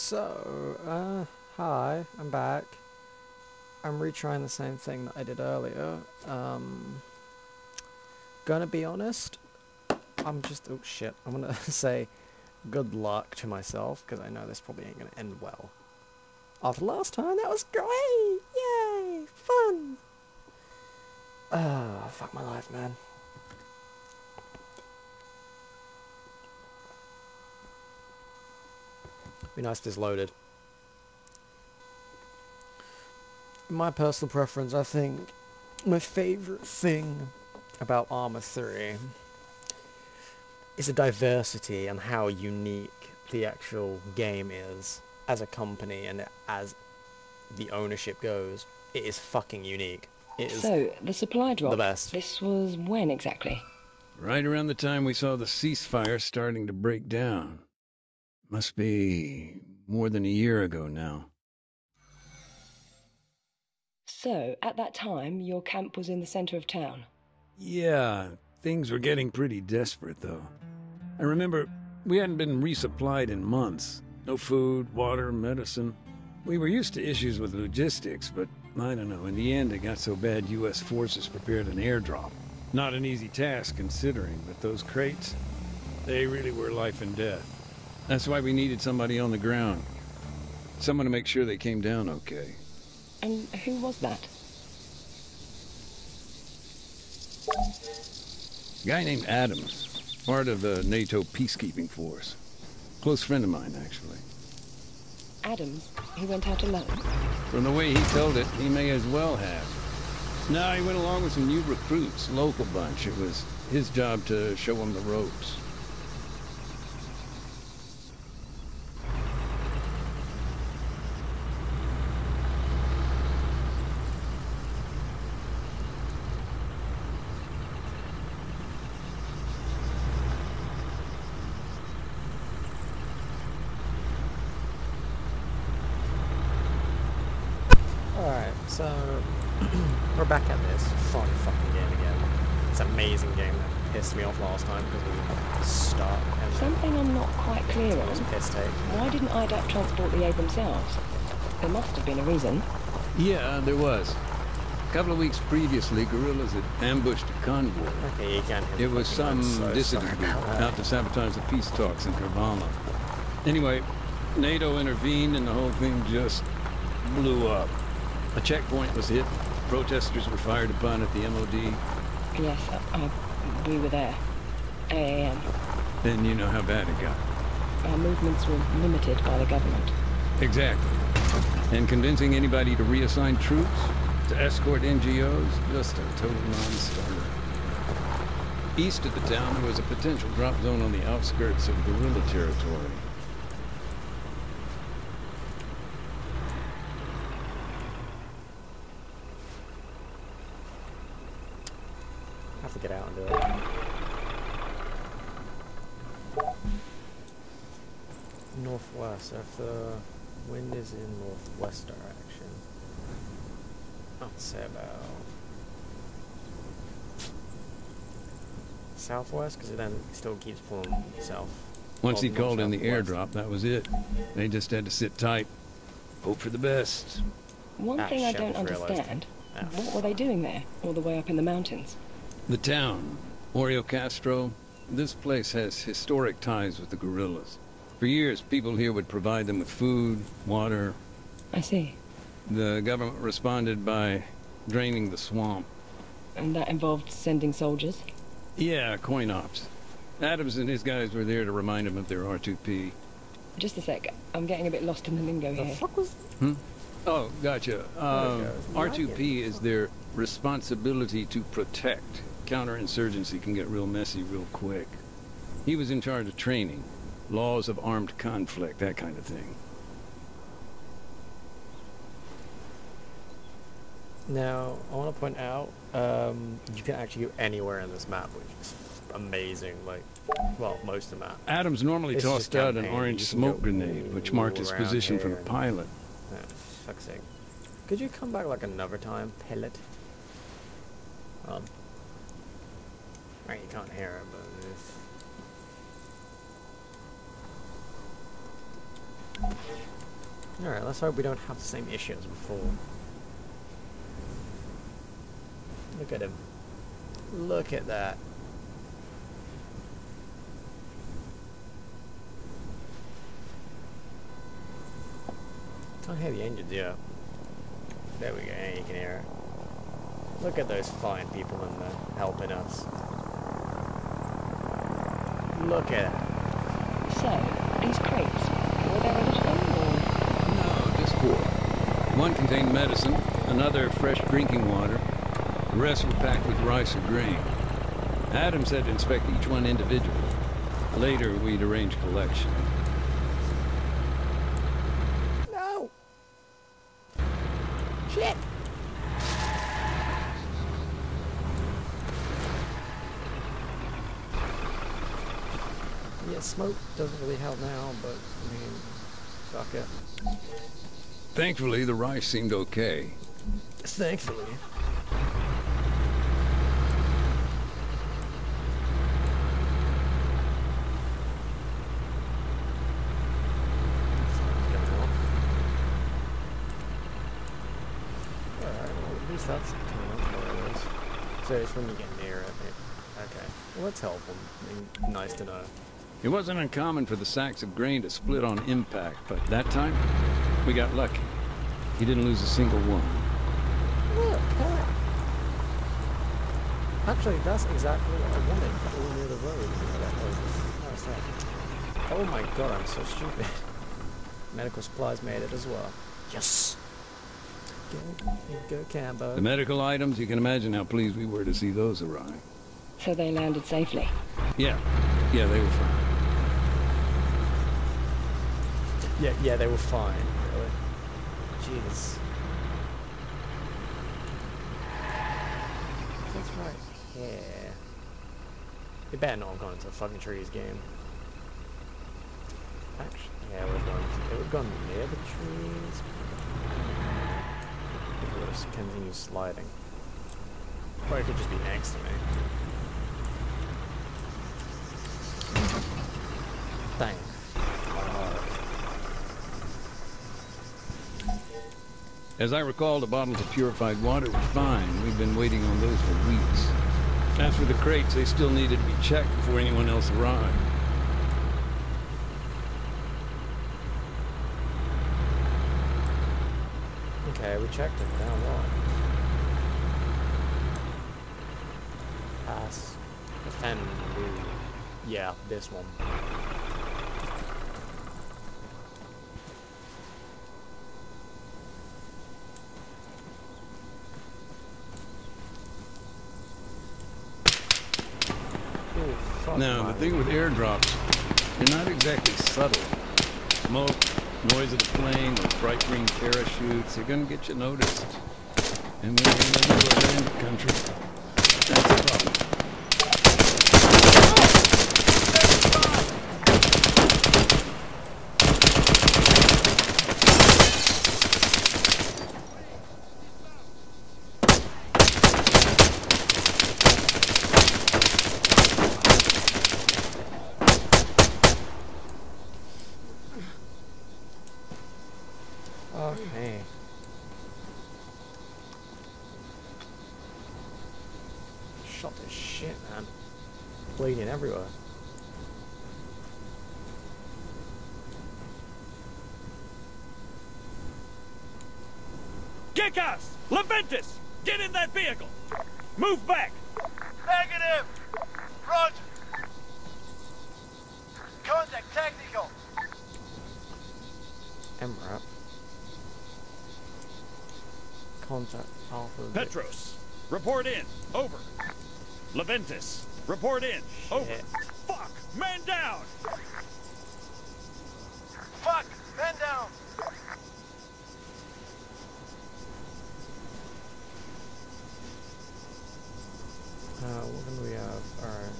So, uh, hi, I'm back. I'm retrying the same thing that I did earlier. Um, gonna be honest, I'm just, oh shit, I'm gonna say good luck to myself, because I know this probably ain't gonna end well. After last time, that was great! Yay! Fun! Ah, fuck my life, man. Be nice if this loaded. My personal preference, I think, my favourite thing about Arma 3 is the diversity and how unique the actual game is as a company and as the ownership goes. It is fucking unique. It is So, the supply drop. the best. This was when exactly? Right around the time we saw the ceasefire starting to break down. Must be more than a year ago now. So, at that time, your camp was in the center of town. Yeah, things were getting pretty desperate, though. I remember we hadn't been resupplied in months. No food, water, medicine. We were used to issues with logistics, but I don't know. In the end, it got so bad U.S. forces prepared an airdrop. Not an easy task, considering, but those crates, they really were life and death. That's why we needed somebody on the ground. Someone to make sure they came down okay. And who was that? A guy named Adams, part of the NATO peacekeeping force. Close friend of mine, actually. Adams, he went out alone. From the way he told it, he may as well have. No, he went along with some new recruits, local bunch. It was his job to show them the ropes. Alright, so we're back at this fun fucking game again. It's an amazing game that pissed me off last time because we stuck and then Something I'm not quite clear on. a piss take. Why didn't IDAP transport the aid themselves? There must have been a reason. Yeah, there was. A couple of weeks previously, guerrillas had ambushed a convoy. Okay, you It was some notes, so dissident group about out to sabotage the peace talks in Kavala. Anyway, NATO intervened and the whole thing just blew up. A checkpoint was hit. Protesters were fired upon at the MOD. Yes, uh, uh, we were there. AAM. Then you know how bad it got. Our movements were limited by the government. Exactly. And convincing anybody to reassign troops, to escort NGOs, just a total non-starter. East of the town, there was a potential drop zone on the outskirts of guerrilla territory. I have to get out and do it. Northwest, if the wind is in northwest direction. I'd say about southwest, because it then still keeps pulling south. Once he called in the airdrop, that was it. They just had to sit tight, hope for the best. One Ah, thing I don't understand. Ah, What were they doing there, all the way up in the mountains? The town, Oreokastro, this place has historic ties with the guerrillas. For years, people here would provide them with food, water. I see. The government responded by draining the swamp. And that involved sending soldiers? Yeah, coin ops. Adams and his guys were there to remind them of their R2P. Just a sec. I'm getting a bit lost in the lingo here. The here. fuck was Hmm? Oh, gotcha. Um. R2P is their responsibility to protect. Counterinsurgency can get real messy real quick. He was in charge of training, laws of armed conflict, that kind of thing. Now, I want to point out, um, you can actually go anywhere in this map, which is amazing. Like, well, most of the map. Adams normally This tossed out an orange You can go smoke grenade, which marked his position for the pilot. Oh, fuck's sake. Could you come back like another time, pellet? Um. Right, you can't hear it, but it's... Alright, let's hope we don't have the same issue as before. Look at him. Look at that. Can't hear the engines yet. There we go, you can hear it. Look at those fine people in there helping us. Look at it. So, these crates, were there a lot of them, or...? No, just four. One contained medicine, another fresh drinking water. The rest were packed with rice or grain. Adams had to inspect each one individually. Later, we'd arrange collection. No! Shit! Yeah, smoke doesn't really help now, but I mean, fuck it. Thankfully, the rice seemed okay. Thankfully. Alright, well at least that's coming up more or less. So it's when you get near it. it- Okay. Well that's helpful. I mean, nice to know. It wasn't uncommon for the sacks of grain to split on impact, but that time, we got lucky. He didn't lose a single one. Look, that. Actually, that's exactly what I wanted. All near the road. Yeah, that was, that was that. Oh my god, I'm so stupid. Medical supplies made it as well. Yes! Go, go Cambo. The medical items, you can imagine how pleased we were to see those arrive. So they landed safely. Yeah, yeah, they were fine. Yeah, yeah, they were fine. Really. That's right. Yeah. We better not have gone into a fucking trees game. Actually, yeah, it would have gone. It would have gone near the trees. It would have continued sliding. Or it could just be next to me. Bang. Uh, As I recall, the bottles of purified water were fine. We've been waiting on those for weeks. As for the crates, they still needed to be checked before anyone else arrived. Okay, we checked it. Now what? Pass. Defend. Yeah, this one. Ooh, fuck Now, the thing with airdrops, they're not exactly subtle. Smoke, noise of the plane, or bright green parachutes, they're gonna get you noticed. And when you're in the country, that's the problem. Okay. Shot this shit, man. Bleeding everywhere. Gekas! Leventis! Get in that vehicle! Move back! Negative! Roger! Contact technical! MRAP. Contact Alpha. Petros, report in. Over. Leventis, report in. Over. Fuck! Man down! Fuck! Man down! Uh, what can we have? Alright.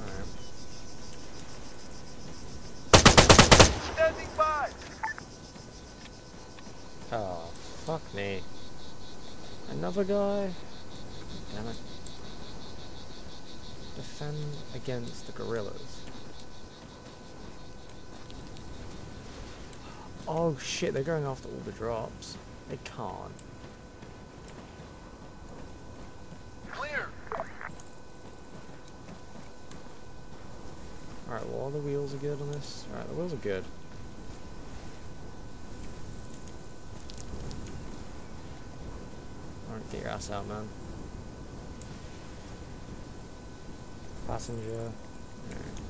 Alright. Standing by! Oh, fuck me. Guy? Damn it. defend against the guerrillas. Oh shit, they're going after all the drops. They can't. Clear. Alright, well all the wheels are good on this. Alright, the wheels are good. Alright, get your ass out, man. Passenger. Alright.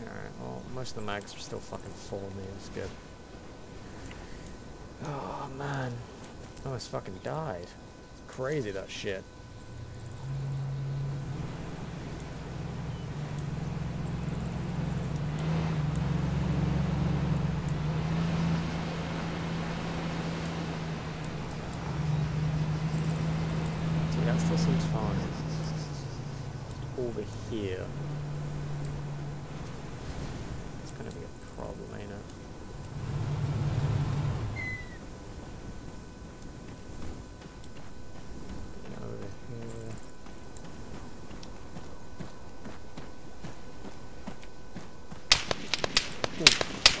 Alright, well, most of the mags are still fucking full of me, that's good. Oh, man. Oh, I almost fucking died. Crazy, that shit. Seems fine. Over here. It's gonna be a problem, ain't it? Over here.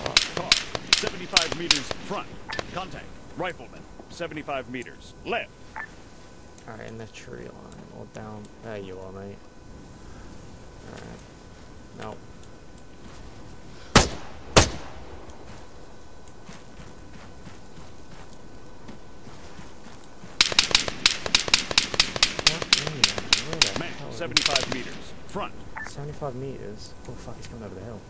Oh, fuck. 75 meters front. Contact. Rifleman. 75 meters. Left. Alright, in the tree line, or down. There you are, mate. Alright. Nope. What in the- where the Man. hell is he? 75 meters. Front. 75 meters? Oh fuck, he's coming over the hill.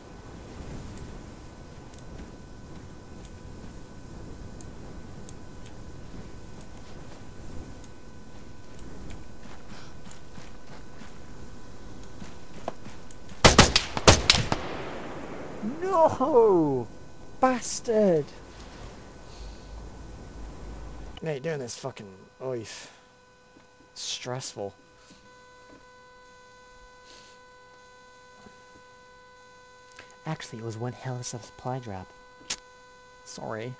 No! Bastard! Mate, doing this fucking oif. Stressful. Actually, it was one hell of a supply drop. Sorry.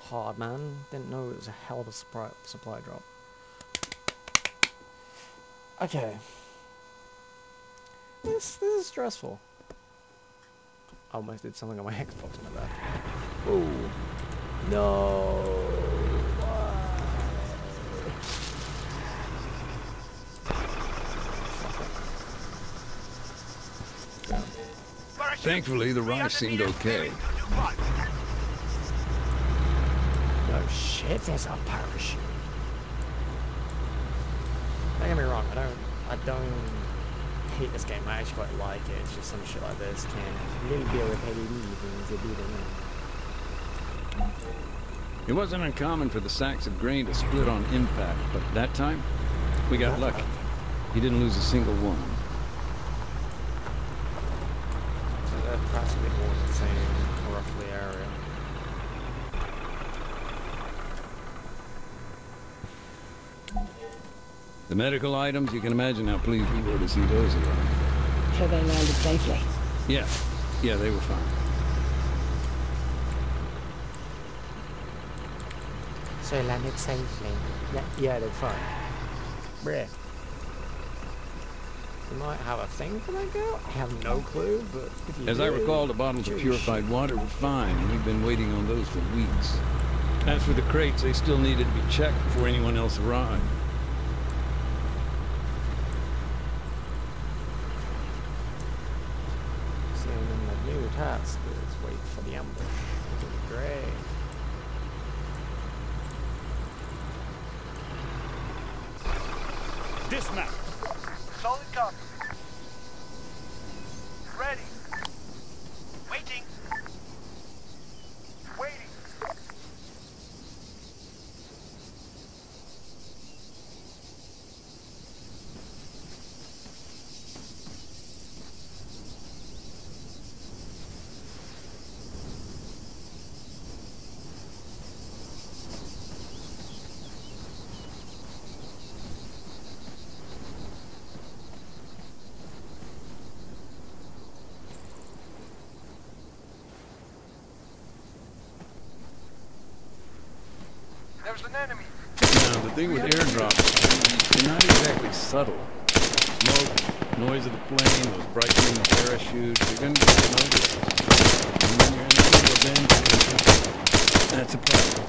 Hard man. Didn't know it was a hell of a supply, supply drop. Okay. This, this is stressful. I almost did something on my Xbox, my bad. Oh. No. Thankfully, the 300 rise seemed okay. No shit, there's a parachute. Don't get me wrong, I don't, I don't hate this game. I actually quite like it. It's just some shit like this can little bit repetitive do to. It wasn't uncommon for the sacks of grain to split on impact, but that time, we got lucky. Uh, he didn't lose a single one. So they're practically all in the same roughly area. The medical items, you can imagine how pleased we were to see those arrive. So they landed safely. Yeah, yeah, they were fine. So they landed safely. Yeah, yeah, they're fine. Bruh. You might have a thing for that girl? I have no clue, but if you As I recall, the bottles of purified water were fine, and we've been waiting on those for weeks. As for the crates, they still needed to be checked before anyone else arrived. See, and then the new task is wait for the ambush. Great. Dismount. Solid copy. There's an enemy. Now, the thing with airdrops, they're not exactly subtle. Smoke, noise of the plane, those bright green parachutes, you're gonna get noticed. And when you're in middle of them, that's a problem.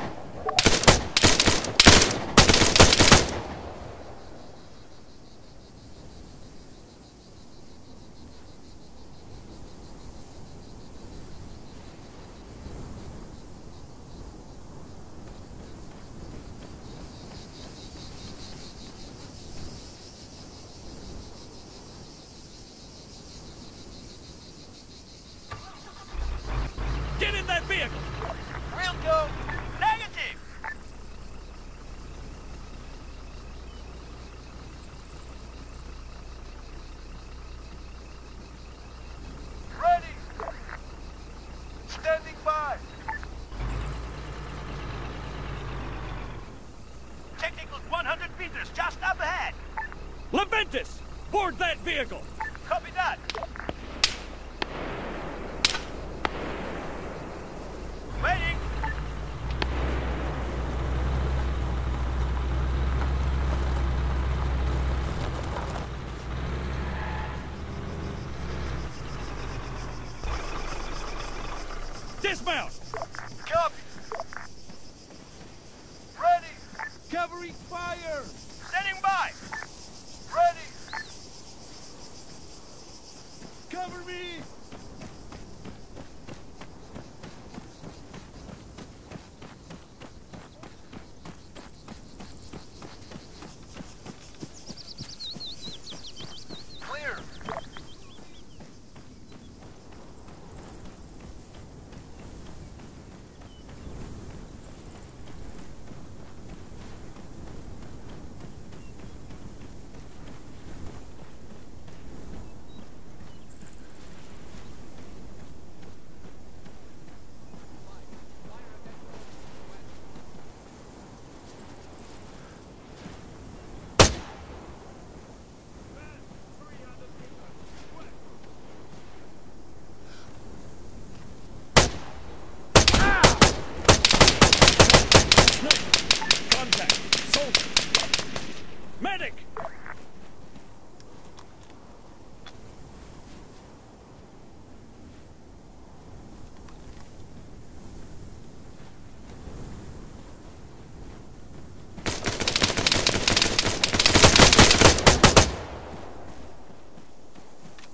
Get in that vehicle! We'll go. Negative. Ready. Standing by. Technical 100 meters just up ahead. Leventis! Board that vehicle! Copy that. Waiting. Dismount! Copy. Ready. Cavalry fire! Standing by. Ready. Cover me! Clear. Contact! Soldier! Medic!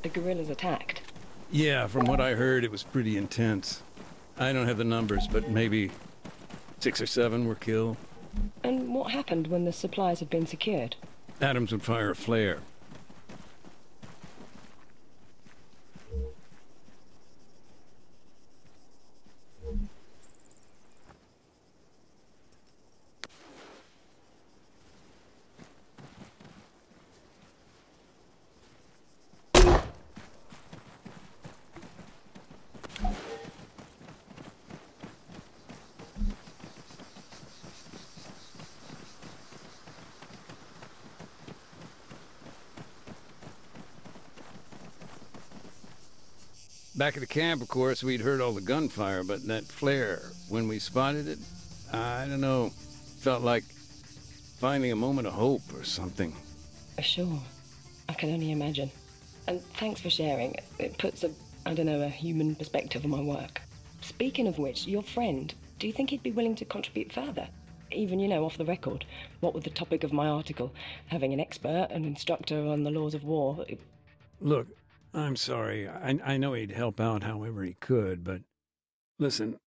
The guerrillas attacked. Yeah, from what I heard, it was pretty intense. I don't have the numbers, but maybe six or seven were killed. And what happened when the supplies had been secured? Adams would fire a flare. Back at the camp, of course, we'd heard all the gunfire, but that flare, when we spotted it, I don't know, felt like finding a moment of hope or something. Sure. I can only imagine. And thanks for sharing. It puts a, I don't know, a human perspective on my work. Speaking of which, your friend, do you think he'd be willing to contribute further? Even, you know, off the record. What with the topic of my article, having an expert, an instructor on the laws of war. Look, I'm sorry. I, I know he'd help out however he could, but listen,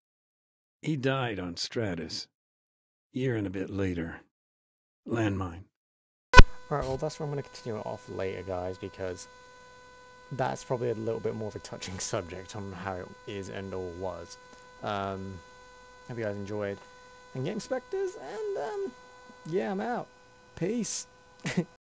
he died on Stratis. Year and a bit later. Landmine. Alright, well, that's where I'm going to continue it off later, guys, because that's probably a little bit more of a touching subject on how it is and all was. Um, hope you guys enjoyed. And Game Spectres, and um, yeah, I'm out. Peace.